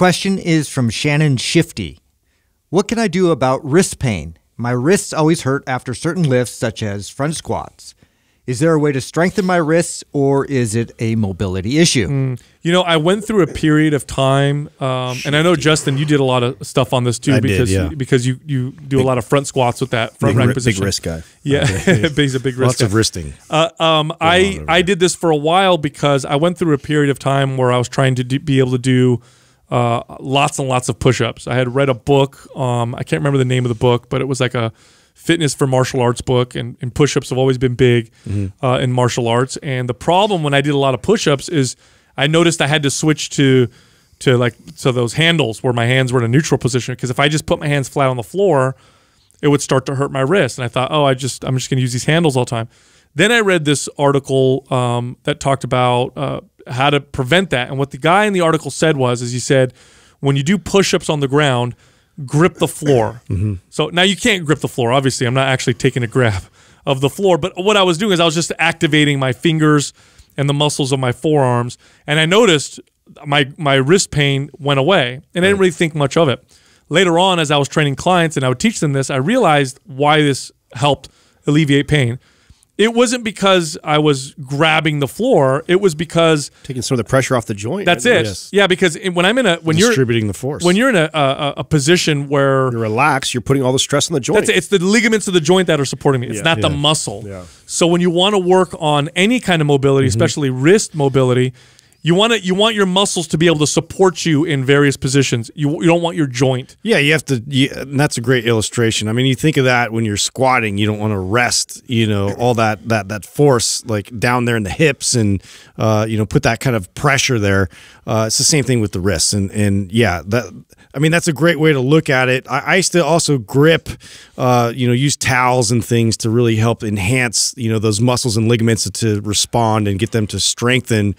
question is from Shannon Shifty. What can I do about wrist pain? My wrists always hurt after certain lifts, such as front squats. Is there a way to strengthen my wrists, or is it a mobility issue? Mm. You know, I went through a period of time, um, and I know Justin, you did a lot of stuff on this too, I did, because yeah. because you you do a lot of front squats with that front Big rack ri- big wrist guy. Yeah, Okay. he's a big wrist. Lots of guy. wristing. Uh, um, I I did this for a while because I went through a period of time where I was trying to do, be able to do uh, lots and lots of push-ups. I had read a book. Um, I can't remember the name of the book, but it was like a fitness for martial arts book, and, and push-ups have always been big Mhm. uh, in martial arts. And the problem when I did a lot of push-ups is I noticed I had to switch to to like to those handles where my hands were in a neutral position because if I just put my hands flat on the floor, it would start to hurt my wrist. And I thought, oh, I just I'm just going to use these handles all the time. Then I read this article um, that talked about uh, how to prevent that. And what the guy in the article said was, is he said, when you do push-ups on the ground, grip the floor. Mm-hmm. So now you can't grip the floor. Obviously, I'm not actually taking a grab of the floor. But what I was doing is I was just activating my fingers and the muscles of my forearms, and I noticed my my wrist pain went away, and I didn't really think much of it. Later on, as I was training clients and I would teach them this, I realized why this helped alleviate pain. It wasn't because I was grabbing the floor. It was because taking some of the pressure off the joint. That's right? it. Yeah, because when I'm in a when you're Distributing the force. when you're in a, a, a position where you're relaxed, you're putting all the stress on the joint. That's it. It's the ligaments of the joint that are supporting me. It's Yeah. not the muscle. Yeah. So when you want to work on any kind of mobility, Mm-hmm. especially wrist mobility, you want to you want your muscles to be able to support you in various positions. You you don't want your joint. Yeah, you have to. You, that's a great illustration. I mean, you think of that when you're squatting. You don't want to rest. You know, all that that that force like down there in the hips, and uh, you know, put that kind of pressure there. Uh, it's the same thing with the wrists, and and yeah, that. I mean, that's a great way to look at it. I, I used to also grip, uh, you know, use towels and things to really help enhance, you know, those muscles and ligaments to respond and get them to strengthen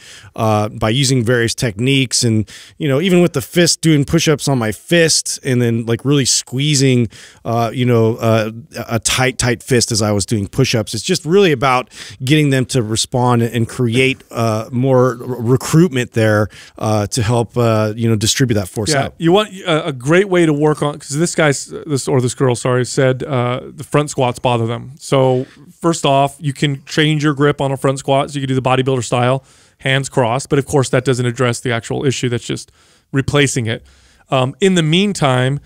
uh, by using various techniques. And, you know, even with the fist, doing push ups on my fist and then like really squeezing, uh, you know, uh, a tight, tight fist as I was doing push ups. It's just really about getting them to respond and create uh, more r- recruitment there uh, to help, uh, you know, distribute that force Yeah, out. you want a, a great way to work on because this guy's this or this girl, sorry, said uh, the front squats bother them. So first off, you can change your grip on a front squat, so you can do the bodybuilder style, hands crossed. But of course, that doesn't address the actual issue. That's just replacing it. Um, in the meantime,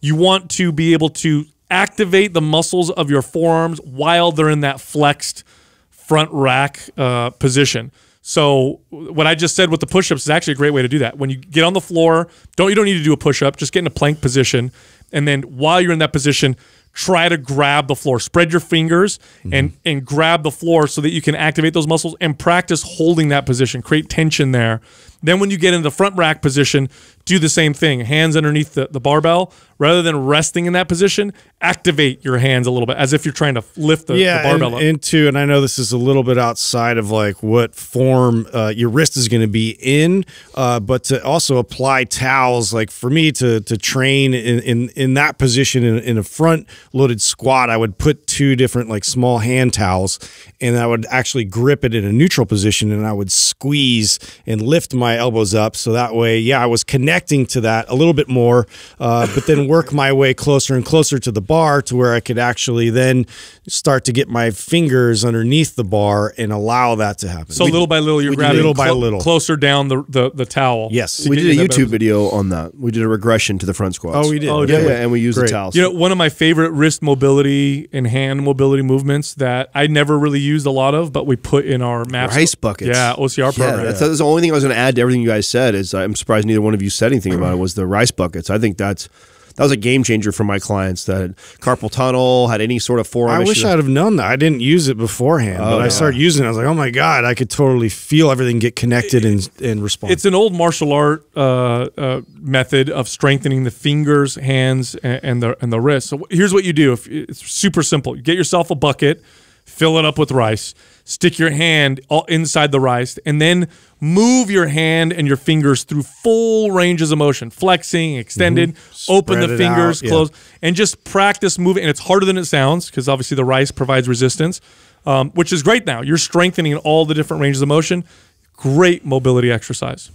you want to be able to activate the muscles of your forearms while they're in that flexed front rack uh, position. So what I just said with the push-ups is actually a great way to do that. When you get on the floor, don't you don't need to do a push-up, just get in a plank position, and then while you're in that position, try to grab the floor. Spread your fingers and mm-hmm. and grab the floor so that you can activate those muscles and practice holding that position. Create tension there. Then when you get into the front rack position, do the same thing. Hands underneath the, the barbell. Rather than resting in that position, activate your hands a little bit as if you're trying to lift the, yeah, the barbell and, into, and I know this is a little bit outside of like what form uh, your wrist is going to be in, uh, but to also apply towels, like for me to to train in in, in that position in, in a front loaded squat, I would put two different like small hand towels, and I would actually grip it in a neutral position, and I would squeeze and lift my elbows up, so that way, yeah, I was connecting to that a little bit more, uh, but then work my way closer and closer to the bar to where I could actually then start to get my fingers underneath the bar and allow that to happen. So little by little, you're grabbing little by clo- little. closer down the, the, the towel. Yes. we did a that better YouTube video on that. We did a regression to the front squats. Oh, we did. Oh, yeah, did yeah, and we used Great. the towels. You know, one of my favorite wrist mobility and hand mobility movements that I never really used a lot of, but we put in our maps. Rice buckets. Yeah, OCR Yeah, that's, that's the only thing I was going to add to everything you guys said. Is I'm surprised neither one of you said anything about it. Was the rice buckets? I think that's that was a game changer for my clients. That carpal tunnel had any sort of forearm. I wish. I'd have known that. I didn't use it beforehand, Oh, but I started using it. I was like, oh my God, I could totally feel everything get connected and, and respond. It's an old martial art uh, uh, method of strengthening the fingers, hands, and, and the and the wrist. So here's what you do. If it's super simple. You get yourself a bucket, fill it up with rice, stick your hand all inside the rice, and then move your hand and your fingers through full ranges of motion, flexing, extended, open Spread the fingers, out, yeah. close, and just practice moving. And it's harder than it sounds because obviously the rice provides resistance, um, which is great now. You're strengthening all the different ranges of motion. Great mobility exercise.